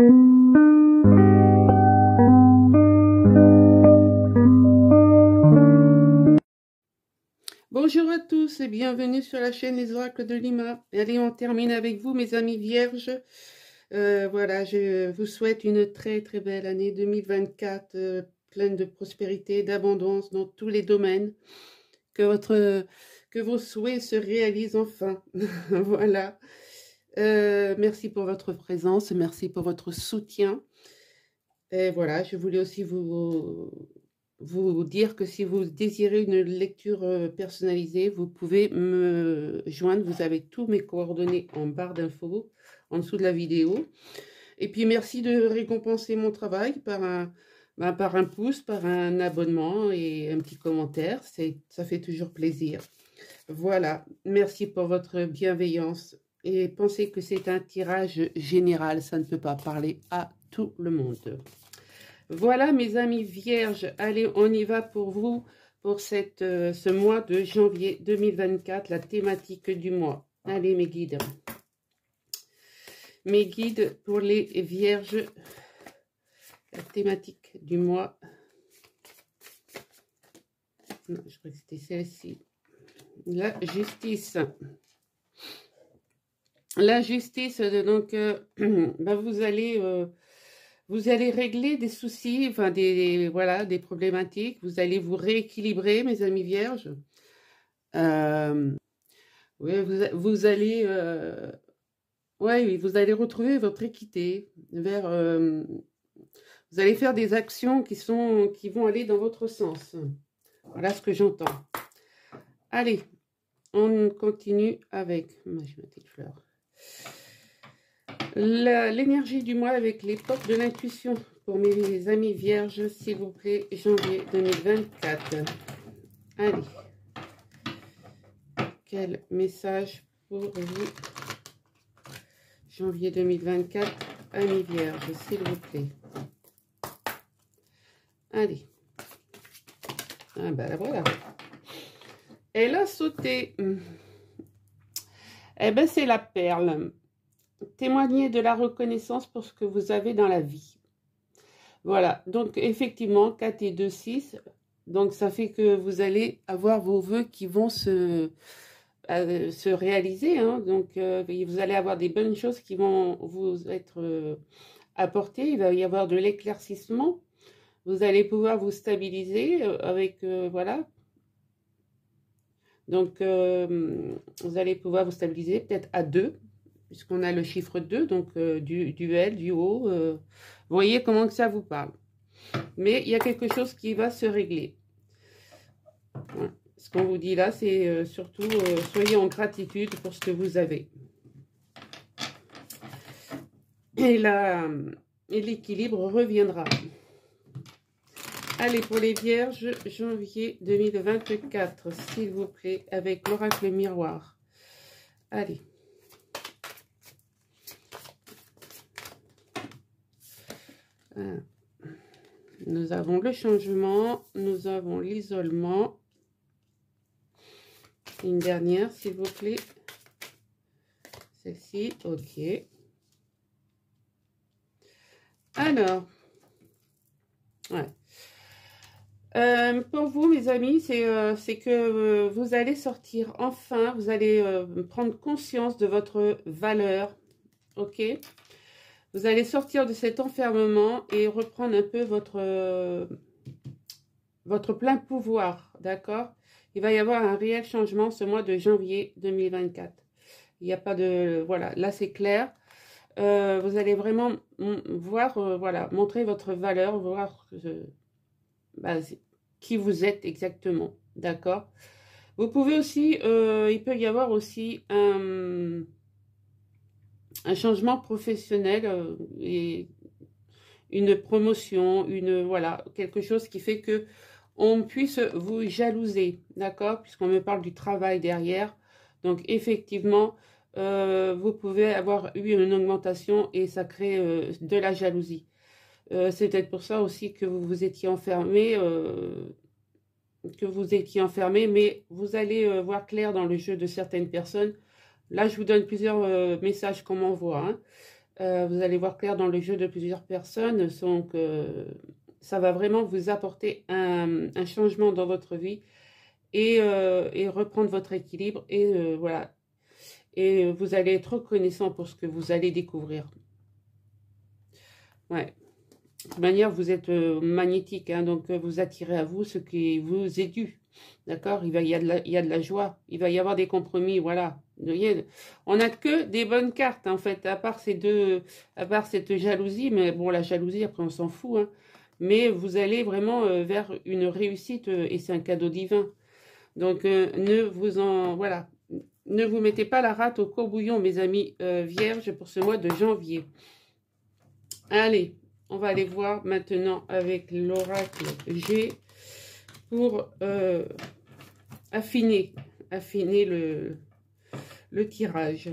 Bonjour à tous et bienvenue sur la chaîne Les Oracles de Lima. Allez, on termine avec vous, mes amis vierges. Euh, voilà, je vous souhaite une très très belle année 2024, euh, pleine de prospérité, d'abondance dans tous les domaines. Que, vos souhaits se réalisent enfin. voilà. Euh, merci pour votre présence, merci pour votre soutien. Et voilà, je voulais aussi vous, dire que si vous désirez une lecture personnalisée, vous pouvez me joindre. Vous avez tous mes coordonnées en barre d'infos en dessous de la vidéo. Et puis merci de récompenser mon travail par un, ben, par un pouce, par un abonnement et un petit commentaire. Ça fait toujours plaisir. Voilà, merci pour votre bienveillance. Et pensez que c'est un tirage général, ça ne peut pas parler à tout le monde. Voilà mes amis vierges, allez on y va pour vous pour euh, ce mois de janvier 2024, la thématique du mois. Allez mes guides mes guides pour les vierges. La thématique du mois. Je crois que c'était celle-ci. La justice. La justice, donc, euh, ben vous allez... Euh, vous allez régler des soucis, des, voilà, des problématiques. Vous allez vous rééquilibrer, mes amis vierges. Euh, oui, vous, allez oui, vous allez retrouver votre équité. Euh, vous allez faire des actions qui vont aller dans votre sens. Voilà ce que j'entends. Allez, on continue avec. Moi, fleur. L'énergie du mois avec l'époque de l'intuition pour mes amis vierges, s'il vous plaît, janvier 2024. Allez. Quel message pour vous janvier 2024, Amis Vierge, s'il vous plaît? Allez. Ah ben voilà. Elle a sauté. Eh ben c'est la perle. Témoignez de la reconnaissance pour ce que vous avez dans la vie. Voilà, donc effectivement, 4 et 2, 6. Donc ça fait que vous allez avoir vos voeux qui vont se, se réaliser. Hein. Donc, euh, vous allez avoir des bonnes choses qui vont vous être euh, apportées. Il va y avoir de l'éclaircissement. Vous allez pouvoir vous stabiliser euh, avec, voilà. Donc, vous allez pouvoir vous stabiliser peut-être à deux, puisqu'on a le chiffre 2, donc du duel, du haut. vous voyez comment ça vous parle. Mais il y a quelque chose qui va se régler. Ce qu'on vous dit là, c'est euh, surtout, euh, soyez en gratitude pour ce que vous avez. Et l'équilibre reviendra. Allez, pour les vierges, janvier 2024, s'il vous plaît, avec l'oracle miroir. Allez. Nous avons le changement, nous avons l'isolement, une dernière, s'il vous plaît. Celle-ci, ok. Alors, euh, pour vous, mes amis, c'est euh, que euh, vous allez sortir enfin, vous allez prendre conscience de votre valeur, ok? Vous allez sortir de cet enfermement et reprendre un peu votre, votre plein pouvoir, d'accord? Il va y avoir un réel changement ce mois de janvier 2024. Il n'y a pas de... Voilà, là c'est clair. Vous allez vraiment voir, voilà, montrer votre valeur, voir bah, qui vous êtes exactement. D'accord? Vous pouvez aussi, euh, il peut y avoir aussi un, un changement professionnel et une promotion, une voilà, quelque chose qui fait que on puisse vous jalouser, d'accord? Puisqu'on me parle du travail derrière. Donc, effectivement, euh, vous pouvez avoir eu une augmentation et ça crée euh, de la jalousie. Euh, c'est peut-être pour ça aussi que vous vous étiez enfermé, que vous étiez enfermé, mais vous allez voir clair dans le jeu de certaines personnes. Là, je vous donne plusieurs messages qu'on m'envoie. Hein. Euh, vous allez voir clair dans le jeu de plusieurs personnes. Donc, ça va vraiment vous apporter un, changement dans votre vie et, et, reprendre votre équilibre. Et voilà. Et vous allez être reconnaissant pour ce que vous allez découvrir. Ouais. De toute manière, vous êtes magnétique, hein, donc vous attirez à vous ce qui vous est dû. D'accord? Il, y a de la, il y a de la joie. Il va y avoir des compromis, voilà. On n'a que des bonnes cartes, en fait, à part ces deux, à part cette jalousie. Mais bon, la jalousie, après, on s'en fout. Hein. Mais vous allez vraiment euh, vers une réussite euh, et c'est un cadeau divin. Donc, euh, ne vous en... Voilà. Ne vous mettez pas la rate au courbouillon, mes amis vierges, pour ce mois de janvier. Allez, on va aller voir maintenant avec l'oracle G pour euh, affiner, le, tirage.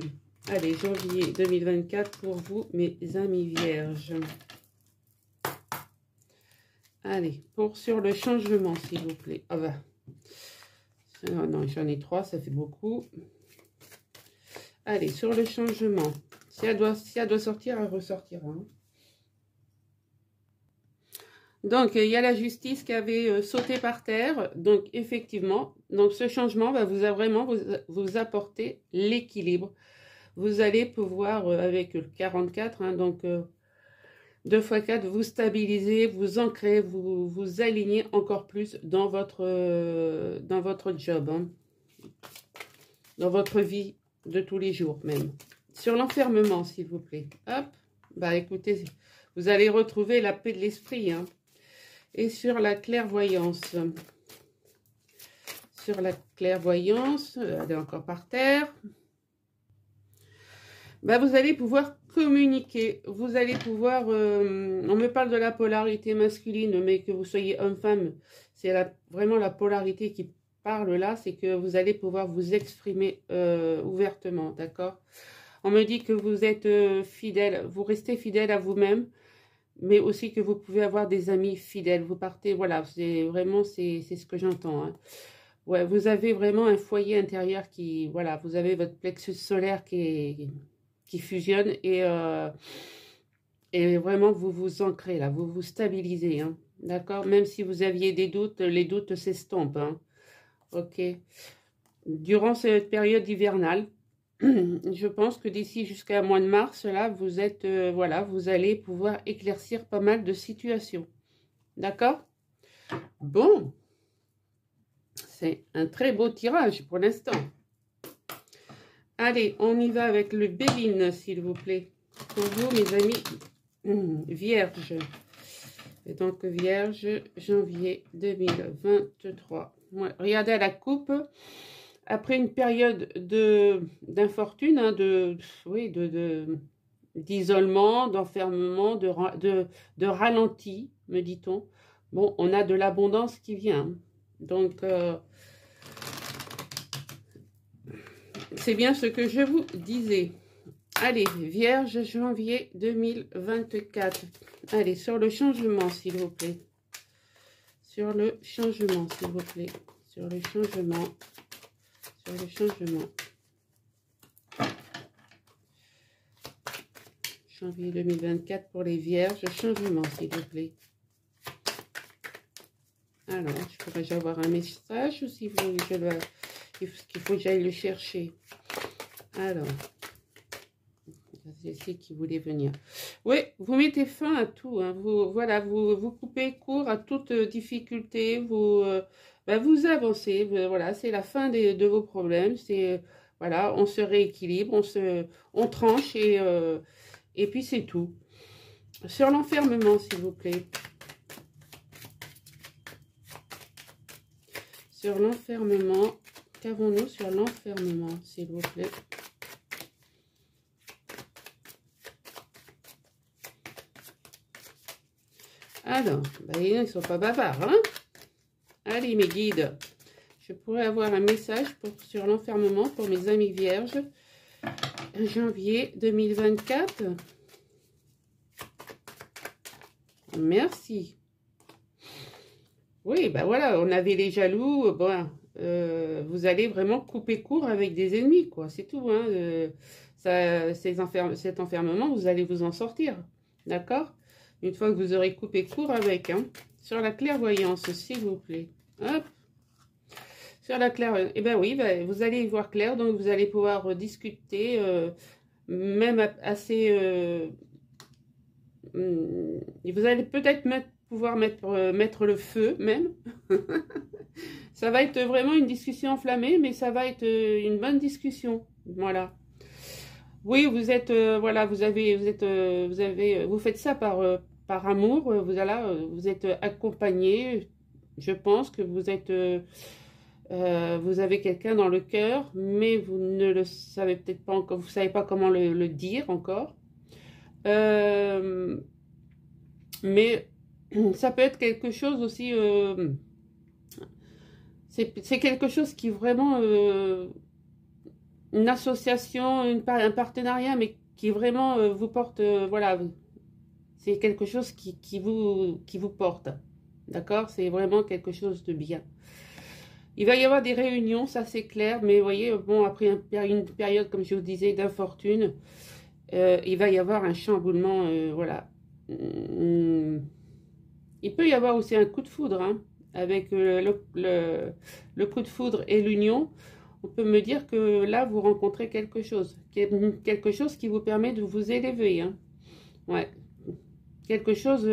Allez, janvier 2024 pour vous, mes amis vierges. Allez, pour sur le changement, s'il vous plaît. Ah bah. non, j'en ai trois, ça fait beaucoup. Allez, sur le changement. Si elle doit, si elle doit sortir, elle ressortira. Hein. Donc, il y a la justice qui avait euh, sauté par terre. Donc, effectivement, donc ce changement va vous vraiment vous, apporter l'équilibre. Vous allez pouvoir, euh, avec le 44, hein, donc 2 x 4, vous stabiliser, vous ancrer, vous, vous aligner encore plus dans votre, euh, dans votre job, hein. dans votre vie de tous les jours même. Sur l'enfermement, s'il vous plaît. Hop, bah écoutez, vous allez retrouver la paix de l'esprit, hein et sur la clairvoyance. Sur la clairvoyance, elle est encore par terre. Ben, vous allez pouvoir communiquer. Vous allez pouvoir... Euh, on me parle de la polarité masculine, mais que vous soyez homme-femme, c'est vraiment la polarité qui parle là, c'est que vous allez pouvoir vous exprimer euh, ouvertement, d'accord? On me dit que vous êtes euh, fidèle, vous restez fidèle à vous-même, mais aussi que vous pouvez avoir des amis fidèles. Vous partez, voilà, c'est vraiment, c'est ce que j'entends. Hein. Ouais, vous avez vraiment un foyer intérieur qui, voilà, vous avez votre plexus solaire qui, qui fusionne et, euh, et vraiment vous vous ancrez là, vous vous stabilisez, hein. d'accord? Même si vous aviez des doutes, les doutes s'estompent, hein. ok Durant cette période hivernale, je pense que d'ici jusqu'à mois de mars, vous êtes, euh, voilà, vous allez pouvoir éclaircir pas mal de situations. D'accord? Bon. C'est un très beau tirage pour l'instant. Allez, on y va avec le Béline, s'il vous plaît. Pour vous, mes amis vierges. Et donc, vierge, janvier 2023. regardez la coupe après une période d'infortune, hein, de, oui, de, d'isolement, d'enfermement, de, de, de, ralenti, me dit-on. Bon, on a de l'abondance qui vient. Donc, euh, c'est bien ce que je vous disais. Allez, Vierge, janvier 2024. Allez, sur le changement, s'il vous plaît. Sur le changement, s'il vous plaît. Sur le changement le changement. Janvier 2024 pour les vierges. Changement, s'il vous plaît. Alors, je pourrais avoir un message ou si vous, je qu'il faut que j'aille le chercher. Alors, c'est ici qui voulait venir. Oui, vous mettez fin à tout. Hein. Vous, voilà, vous, vous coupez court à toute difficulté. Vous, euh, bah, vous avancez. Voilà, c'est la fin de vos problèmes. C'est voilà, on se rééquilibre, on se, tranche et euh, et puis c'est tout. Sur l'enfermement, s'il vous plaît. Sur l'enfermement, qu'avons-nous sur l'enfermement, s'il vous plaît? Alors, bah, ils ne sont pas bavards, hein? Allez, mes guides, je pourrais avoir un message sur l'enfermement pour mes amis vierges. Janvier 2024. Merci. Oui, ben voilà, on avait les jaloux. Bon, euh, vous allez vraiment couper court avec des ennemis, quoi. C'est tout. Hein, euh, cet enfermement, vous allez vous en sortir. D'accord? Une fois que vous aurez coupé court avec. Hein. Sur la clairvoyance, s'il vous plaît. Hop sur la clairvoyance, eh bien oui, ben, vous allez y voir clair, donc vous allez pouvoir discuter, euh, même assez... Euh, hmm, vous allez peut-être pouvoir mettre, euh, mettre le feu, même. ça va être vraiment une discussion enflammée, mais ça va être une bonne discussion. Voilà. Oui, vous êtes, voilà, vous avez, vous êtes, vous avez, vous faites ça par, par amour. Vous, voilà, vous êtes accompagné. Je pense que vous êtes euh, vous avez quelqu'un dans le cœur, mais vous ne le savez peut-être pas encore, vous savez pas comment le, dire encore. Euh, mais ça peut être quelque chose aussi, euh, c'est quelque chose qui vraiment une association, un partenariat, mais qui vraiment vous porte, voilà, c'est quelque chose qui, qui, vous, qui vous porte, d'accord? C'est vraiment quelque chose de bien. Il va y avoir des réunions, ça c'est clair, mais vous voyez, bon, après une période, comme je vous disais, d'infortune, euh, il va y avoir un chamboulement, euh, voilà. Hmm. Il peut y avoir aussi un coup de foudre, hein, avec euh, le, coup de foudre et l'union. On peut me dire que là, vous rencontrez quelque chose, quelque chose qui vous permet de vous élever, hein. Ouais, quelque chose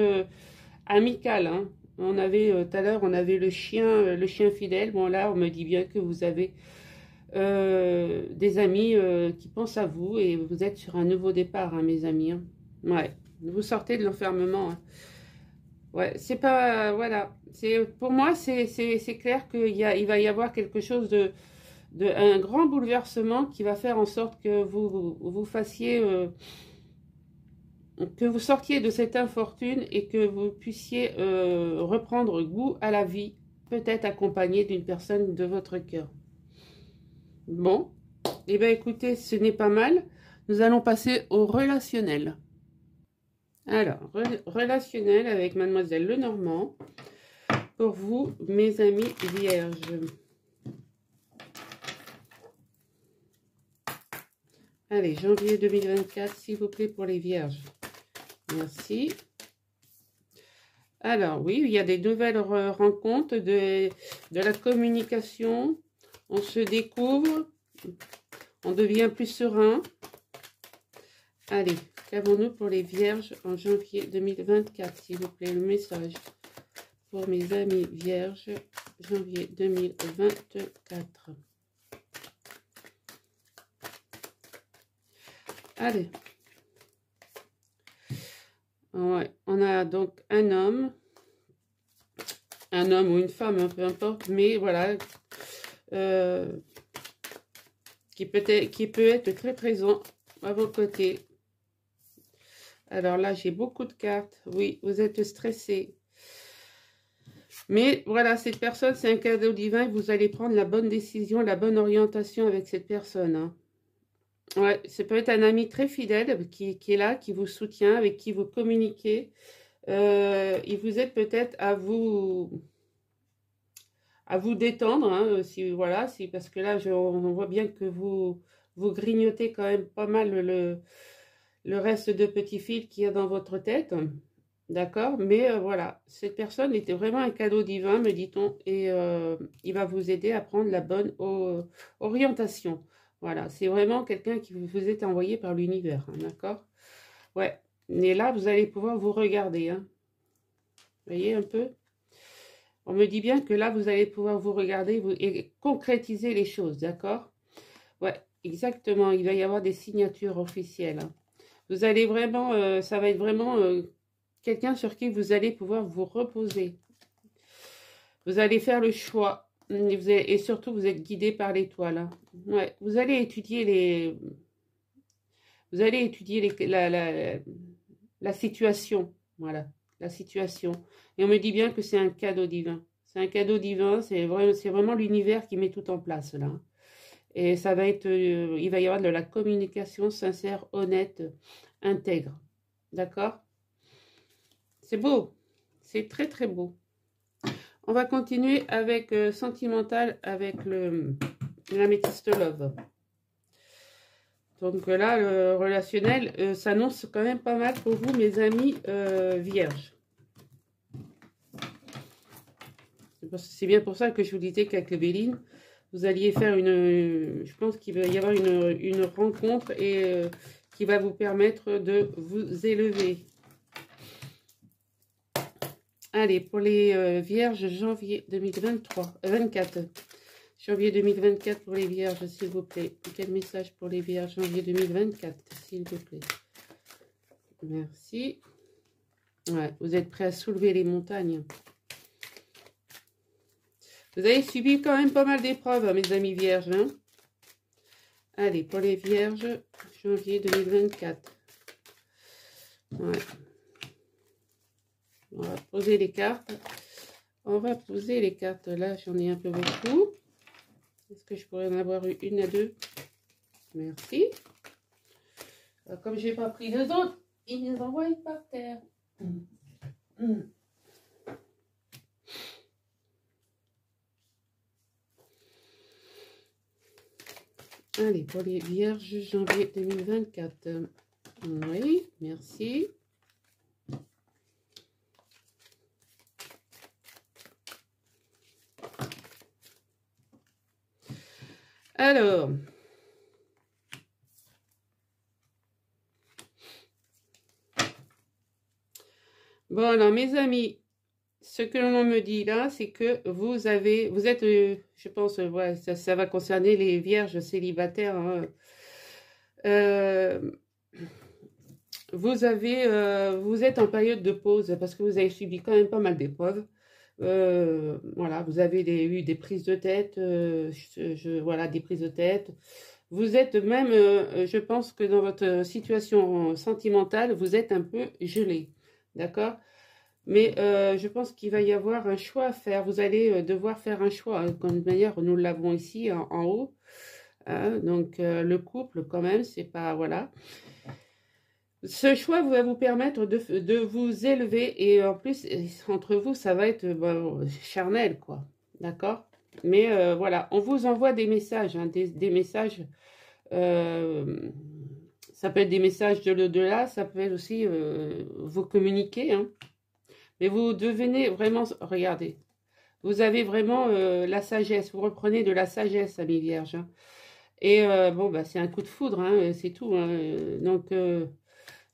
amical, hein. On avait euh, tout à l'heure, on avait le chien, euh, le chien fidèle. Bon là, on me dit bien que vous avez euh, des amis qui pensent à vous et vous êtes sur un nouveau départ, hein, mes amis. Hein. Ouais, vous sortez de l'enfermement. Hein. Ouais, c'est pas voilà. Pour moi, c'est clair qu'il va y avoir quelque chose de, de un grand bouleversement qui va faire en sorte que vous vous, fassiez que vous sortiez de cette infortune et que vous puissiez euh, reprendre goût à la vie, peut-être accompagné d'une personne de votre cœur. Bon, et eh bien écoutez, ce n'est pas mal. Nous allons passer au relationnel. Alors, relationnel avec Mademoiselle Lenormand. Pour vous, mes amis vierges. Allez, janvier 2024, s'il vous plaît, pour les vierges. Merci. Alors, oui, il y a des nouvelles rencontres, de, de la communication. On se découvre. On devient plus serein. Allez, qu'avons-nous pour les vierges en janvier 2024, s'il vous plaît, le message pour mes amis vierges, janvier 2024. Allez, On a donc un homme, un homme ou une femme, hein, peu importe, mais voilà, euh, qui, peut être, qui peut être très présent à vos côtés. Alors là, j'ai beaucoup de cartes. Oui, vous êtes stressé. Mais voilà, cette personne, c'est un cadeau divin. Vous allez prendre la bonne décision, la bonne orientation avec cette personne. Hein. Ouais, ça peut être un ami très fidèle qui, est là, qui vous soutient, avec qui vous communiquez. Euh, il vous aide peut-être à vous à vous détendre, hein, si, voilà, si, parce que là, on voit bien que vous, vous grignotez quand même pas mal le, le reste de petits fils qu'il y a dans votre tête. D'accord? Mais euh, voilà, cette personne était vraiment un cadeau divin, me dit-on, et euh, il va vous aider à prendre la bonne orientation. Voilà, c'est vraiment quelqu'un qui vous est envoyé par l'univers, hein, d'accord? Ouais, mais là, vous allez pouvoir vous regarder. Hein. Voyez un peu? On me dit bien que là, vous allez pouvoir vous regarder et concrétiser les choses, d'accord? Ouais, exactement. Il va y avoir des signatures officielles. Hein. Vous allez vraiment, euh, ça va être vraiment euh, quelqu'un sur qui vous allez pouvoir vous reposer. Vous allez faire le choix et, surtout, vous êtes guidé par l'étoile. Hein. Ouais, vous allez étudier les... Vous allez étudier la, la, situation. Voilà, la situation. Et on me dit bien que c'est un cadeau divin. C'est un cadeau divin, c'est vraiment, vraiment l'univers qui met tout en place là. Et ça va être, euh, il va y avoir de la communication sincère, honnête, intègre. D'accord? C'est beau. C'est très très beau. On va continuer avec euh, Sentimental, avec le, l'améthyste Love. Donc là, le relationnel euh, s'annonce quand même pas mal pour vous, mes amis euh, vierges. C'est bien pour ça que je vous disais qu'avec le Béline, vous alliez faire une... Je pense qu'il va y avoir une, rencontre et euh, qui va vous permettre de vous élever. Allez, pour les vierges, janvier 2023, 24. Janvier 2024 pour les vierges, s'il vous plaît. Quel message pour les vierges janvier 2024, s'il vous plaît? Merci. Vous êtes prêts à soulever les montagnes? Vous avez subi quand même pas mal d'épreuves, mes amis vierges. Hein? Allez, pour les vierges, janvier 2024. Ouais. On va poser les cartes. On va poser les cartes. Là, j'en ai un peu beaucoup. Est-ce que je pourrais en avoir une à deux? Merci. Euh, comme je n'ai pas pris les autres, ils les envoient par terre. Allez, pour les vierges, janvier 2024. Oui, merci. Alors, voilà, mes amis, ce que l'on me dit là, c'est que vous avez, vous êtes, euh, je pense, euh, ça, va concerner les vierges célibataires. Hein. Euh, vous avez, vous êtes en période de pause parce que vous avez subi quand même pas mal d'épreuves. Euh, voilà, vous avez eu des prises de tête, euh, voilà, des prises de tête. Vous êtes même, euh, je pense que dans votre situation sentimentale, vous êtes un peu gelé, d'accord? Mais je pense qu'il va y avoir un choix à faire. Vous allez devoir faire un choix. Comme manière, nous l'avons ici en, haut. Hein. donc le couple, quand même, c'est pas voilà. Ce choix va vous permettre de, vous élever et en plus, entre vous, ça va être charnel, quoi. D'accord? Mais euh, voilà, on vous envoie des messages, hein, des, messages. Euh, ça peut être des messages de l'au-delà, ça peut être aussi euh, vous communiquer. Hein. Mais vous devenez vraiment, regardez, vous avez vraiment la sagesse, vous reprenez de la sagesse, amis vierges. Hein. Et bon, bah, c'est un coup de foudre, c'est tout. Donc,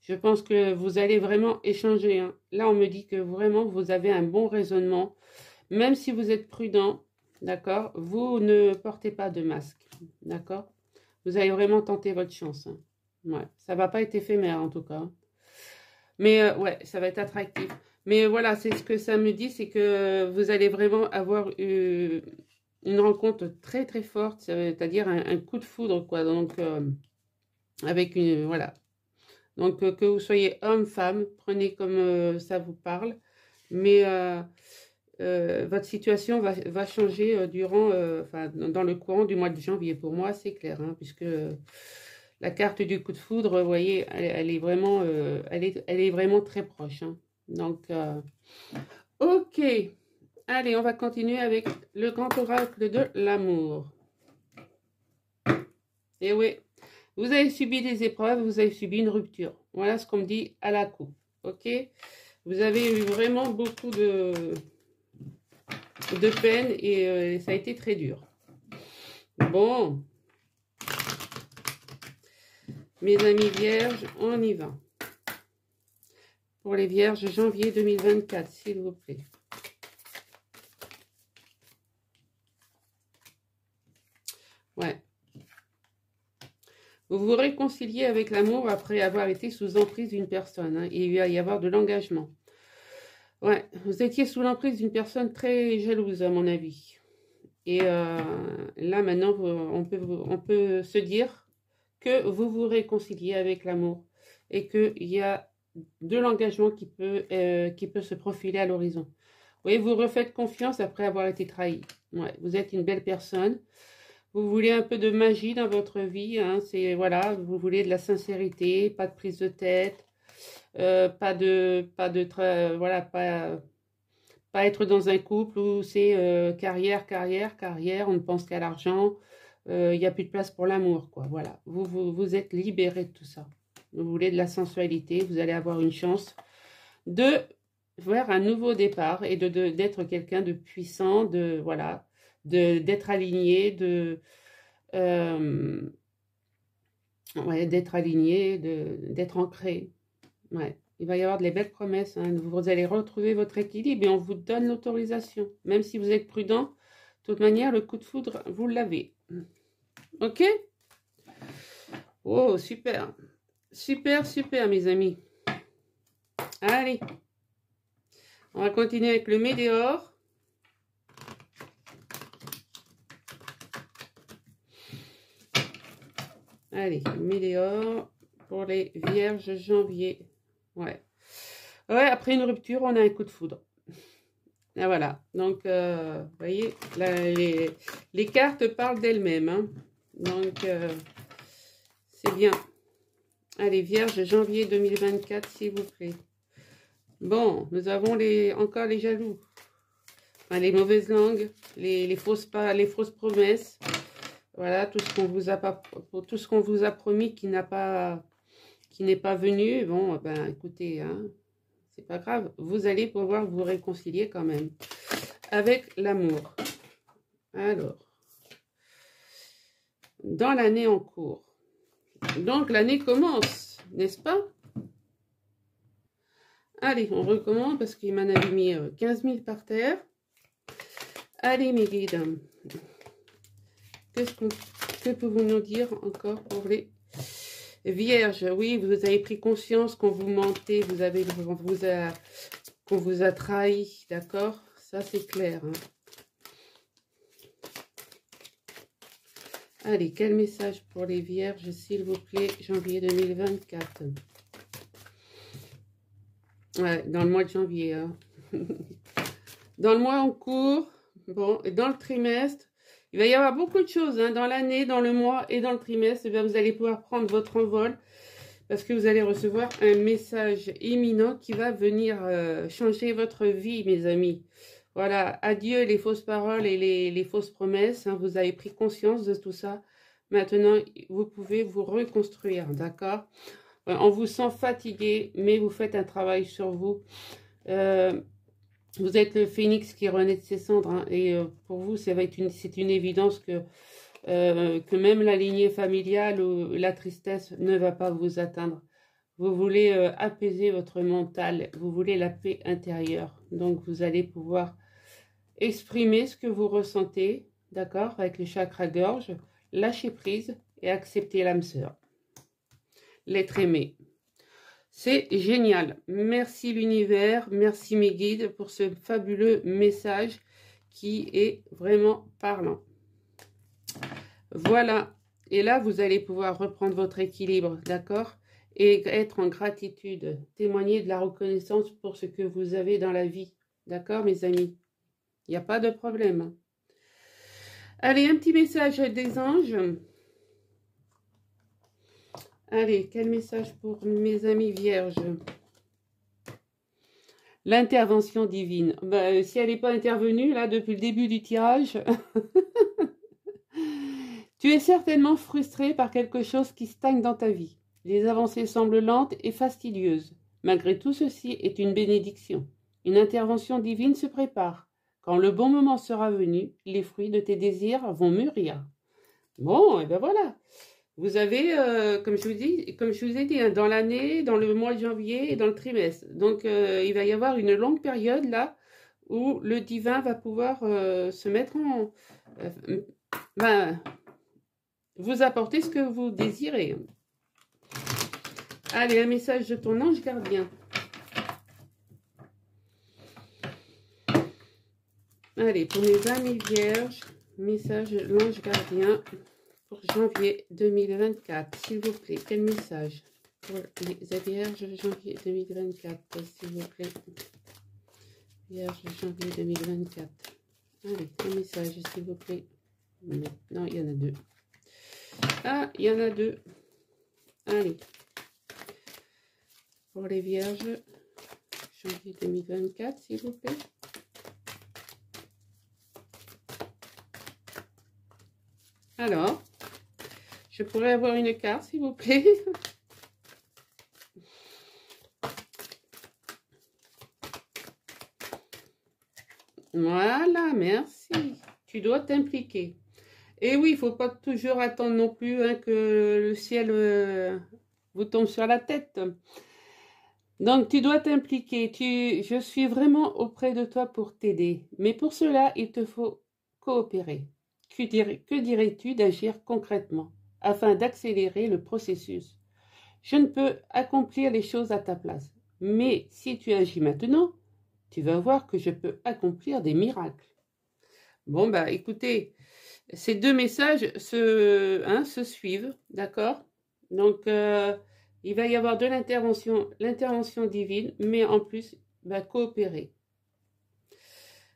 je pense que vous allez vraiment échanger. Hein. Là, on me dit que vraiment, vous avez un bon raisonnement. Même si vous êtes prudent, d'accord, vous ne portez pas de masque, d'accord? Vous allez vraiment tenter votre chance. Hein. Ouais, ça va pas être éphémère en tout cas. Mais euh, ouais, ça va être attractif. Mais voilà, c'est ce que ça me dit, c'est que vous allez vraiment avoir une rencontre très très forte, c'est-à-dire un, coup de foudre, quoi. Donc, euh, avec une, voilà, donc, euh, que vous soyez homme, femme, prenez comme euh, ça vous parle. Mais euh, votre situation va, changer durant, dans le courant du mois de janvier. Pour moi, c'est clair, hein, puisque la carte du coup de foudre, vous voyez, elle, est, vraiment, elle, est, elle est vraiment très proche. Hein. Donc, ok. Allez, on va continuer avec le grand oracle de l'amour. Et eh oui, vous avez subi des épreuves, vous avez subi une rupture. Voilà ce qu'on me dit à la coupe. Ok? Vous avez eu vraiment beaucoup de, de peine et euh, ça a été très dur. Bon. Mes amis vierges, on y va. Pour les vierges, janvier 2024, s'il vous plaît. Ouais. Vous vous réconciliez avec l'amour après avoir été sous emprise d'une personne. Hein, et il va y avoir de l'engagement. Ouais, vous étiez sous l'emprise d'une personne très jalouse, à mon avis. Et euh, là, maintenant, on peut, on peut se dire que vous vous réconciliez avec l'amour et qu'il y a de l'engagement qui, peut, euh, qui peut se profiler à l'horizon. Vous vous refaites confiance après avoir été trahi. Ouais, vous êtes une belle personne. Vous voulez un peu de magie dans votre vie, hein, c'est voilà, vous voulez de la sincérité, pas de prise de tête, euh, pas de, pas de, voilà, pas, pas être dans un couple où c'est euh, carrière, carrière, carrière, on ne pense qu'à l'argent. il n'y a plus de place pour l'amour, quoi. Voilà, vous, vous, vous êtes libéré de tout ça. Vous voulez de la sensualité, vous allez avoir une chance de faire un nouveau départ et de d'être quelqu'un de puissant, de voilà, d'être aligné, de euh, ouais, d'être aligné, d'être ancré. Ouais, il va y avoir de belles promesses. Hein. Vous allez retrouver votre équilibre et on vous donne l'autorisation, même si vous êtes prudent. De toute manière, le coup de foudre, vous l'avez. Ok? Oh, super. Super, super, mes amis. Allez. On va continuer avec le météore. Allez, météore pour les vierges janvier. Ouais. Ouais, après une rupture, on a un coup de foudre. Et voilà. Donc, euh, vous voyez, les, cartes parlent d'elles-mêmes. Hein. Donc, euh, c'est bien. Allez, Vierge, janvier 2024, s'il vous plaît. Bon, nous avons encore les jaloux. les mauvaises langues, les, fausses, pas, les fausses promesses. Voilà, tout ce qu'on vous a pas, tout ce qu'on vous a promis qui n'a pas, qui n'est pas venu. Bon, ben, écoutez, hein, c'est pas grave. Vous allez pouvoir vous réconcilier quand même avec l'amour. Alors, dans l'année en cours. Donc, l'année commence, n'est-ce pas? Allez, on recommence parce qu'il m'en avait mis 15 euh, 000 par terre. Allez, mes guides. Qu'est-ce que pouvons-nous dire encore pour les vierges? Oui, vous avez pris conscience qu'on vous mentait, vous avez, qu'on vous a, qu'on vous a trahi, d'accord? Ça, c'est clair. Hein. Allez, quel message pour les vierges, s'il vous plaît, janvier 2024 Ouais, dans le mois de janvier. Hein. dans le mois en cours, bon, et dans le trimestre, il va y avoir beaucoup de choses hein, dans l'année, dans le mois et dans le trimestre. Eh vous allez pouvoir prendre votre envol parce que vous allez recevoir un message imminent qui va venir euh, changer votre vie, mes amis. Voilà, adieu les fausses paroles et les, fausses promesses. Hein. vous avez pris conscience de tout ça. Maintenant, vous pouvez vous reconstruire, d'accord? Euh, On vous sent fatigué, mais vous faites un travail sur vous. Euh, vous êtes le phénix qui renaît de ses cendres. Hein, et euh, pour vous, c'est une, évidence que, que même la lignée familiale ou la tristesse ne va pas vous atteindre. Vous voulez apaiser votre mental, vous voulez la paix intérieure. Donc, vous allez pouvoir exprimer ce que vous ressentez, d'accord, avec le chakra gorge, lâcher prise et accepter l'âme sœur. L'être aimé. C'est génial. Merci l'univers, merci mes guides pour ce fabuleux message qui est vraiment parlant. Voilà. Et là, vous allez pouvoir reprendre votre équilibre, d'accord? Et être en gratitude, témoigner de la reconnaissance pour ce que vous avez dans la vie. D'accord, mes amis? Il n'y a pas de problème. Allez, un petit message des anges. Allez, quel message pour mes amis vierges? L'intervention divine. Ben, si elle n'est pas intervenue, là, depuis le début du tirage, tu es certainement frustré par quelque chose qui stagne dans ta vie. Les avancées semblent lentes et fastidieuses. Malgré tout ceci est une bénédiction. Une intervention divine se prépare. Quand le bon moment sera venu, les fruits de tes désirs vont mûrir. Bon, et ben voilà. Vous avez, euh, comme, je vous dis, comme je vous ai dit, hein, dans l'année, dans le mois de janvier et dans le trimestre. Donc, euh, il va y avoir une longue période là où le divin va pouvoir euh, se mettre en... ben, vous apporter ce que vous désirez. Allez, un message de ton ange gardien. Allez, pour mes amis vierges, message l'ange gardien janvier 2024, s'il vous plaît. Quel message pour les vierges janvier 2024, s'il vous plaît. Vierge janvier 2024. Allez, un message, s'il vous plaît. Non, il y en a deux. Ah, il y en a deux. Allez. Pour les vierges, janvier 2024, s'il vous plaît. Alors, je pourrais avoir une carte, s'il vous plaît Voilà, merci. Tu dois t'impliquer. Et oui, il ne faut pas toujours attendre non plus hein, que le ciel euh, vous tombe sur la tête. Donc, tu dois t'impliquer. Je suis vraiment auprès de toi pour t'aider. Mais pour cela, il te faut coopérer. Que dirais-tu d'agir concrètement? Afin d'accélérer le processus Je ne peux accomplir les choses à ta place. Mais si tu agis maintenant, tu vas voir que je peux accomplir des miracles. Bon, bah écoutez, ces deux messages se, hein, suivent, d'accord? Donc, euh, il va y avoir de l'intervention, l'intervention divine, mais en plus, coopérer.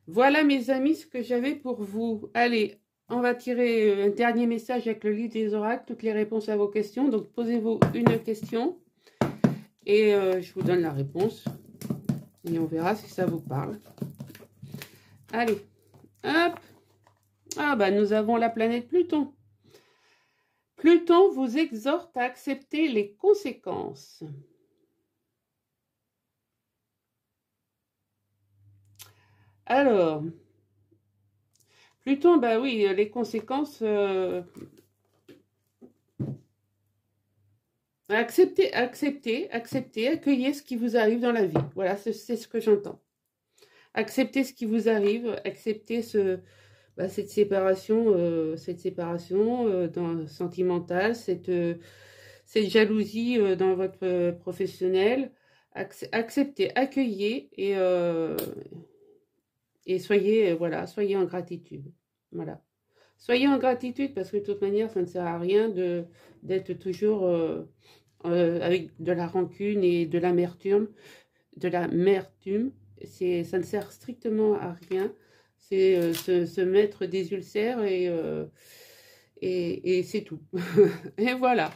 Voilà, mes amis, ce que j'avais pour vous. Allez, on va tirer euh, un dernier message avec le livre des oracles, toutes les réponses à vos questions. Donc, posez-vous une question et euh, je vous donne la réponse. Et on verra si ça vous parle. Allez, hop. Ah, bah, nous avons la planète Pluton. Pluton vous exhorte à accepter les conséquences. Alors, Pluton, bah oui, les conséquences. Euh, accepter, accepter, accepter, accueillir ce qui vous arrive dans la vie. Voilà, c'est ce que j'entends. Accepter ce qui vous arrive, accepter ce, bah, cette séparation, euh, cette séparation euh, dans, sentimentale, cette, jalousie dans votre professionnel. accepter, accueillir et et soyez, euh, voilà, soyez en gratitude. Voilà. Soyez en gratitude parce que de toute manière, ça ne sert à rien d'être toujours euh, euh, avec de la rancune et de l'amertume. De l'amertume, ça ne sert strictement à rien. C'est se, mettre des ulcères et, et, et c'est tout. et voilà.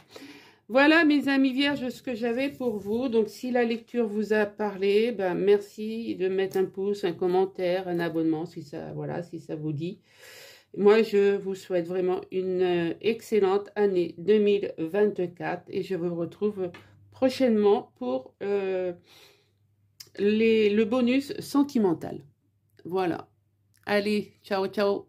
Voilà mes amis vierges ce que j'avais pour vous. Donc si la lecture vous a parlé, ben, merci de mettre un pouce, un commentaire, un abonnement si ça, voilà, si ça vous dit. Moi, je vous souhaite vraiment une euh, excellente année 2024 et je vous retrouve prochainement pour euh, les, le bonus sentimental. Voilà. Allez, ciao, ciao.